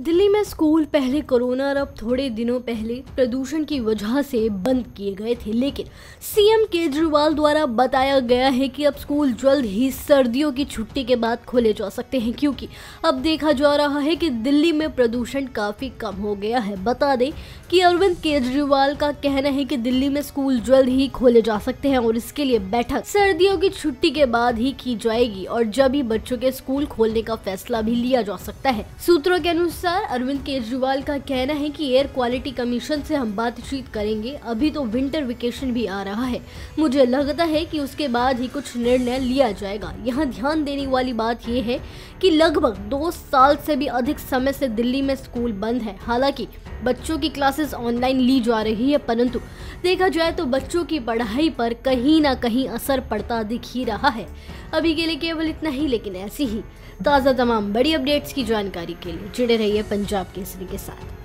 दिल्ली में स्कूल पहले कोरोना और अब थोड़े दिनों पहले प्रदूषण की वजह से बंद किए गए थे, लेकिन सीएम केजरीवाल द्वारा बताया गया है कि अब स्कूल जल्द ही सर्दियों की छुट्टी के बाद खोले जा सकते हैं, क्योंकि अब देखा जा रहा है कि दिल्ली में प्रदूषण काफ़ी कम हो गया है। बता दें कि अरविंद केजरीवाल का कहना है कि दिल्ली में स्कूल जल्द ही खोले जा सकते हैं और इसके लिए बैठक। सर्दियों की छुट्टी के बाद ही की जाएगी और जब ही बच्चों के स्कूल खोलने का फैसला भी लिया जा सकता है। सूत्रों के अनुसार अरविंद केजरीवाल का कहना है कि एयर क्वालिटी कमीशन से हम बातचीत करेंगे। अभी तो विंटर वेकेशन भी आ रहा है। मुझे लगता है कि उसके बाद ही कुछ निर्णय लिया जाएगा। यहाँ ध्यान देने वाली बात यह है कि लगभग दो साल से भी अधिक समय से दिल्ली में स्कूल बंद है। हालाँकि बच्चों की क्लासेस ऑनलाइन ली जा रही है, परंतु देखा जाए तो बच्चों की पढ़ाई पर कहीं ना कहीं असर पड़ता दिख ही रहा है। अभी के लिए केवल इतना ही, लेकिन ऐसी ही ताज़ा तमाम बड़ी अपडेट्स की जानकारी के लिए जुड़े रहिए पंजाब केसरी के साथ।